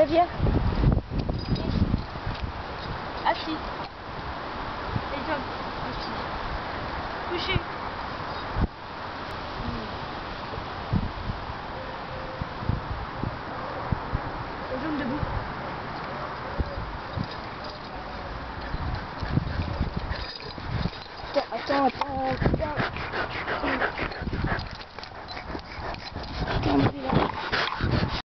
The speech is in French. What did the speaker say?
Eh Allez, viens. Assis. Et jambes. Assis. Couché. Mmh. Les jambes debout. Attends, attends, attends.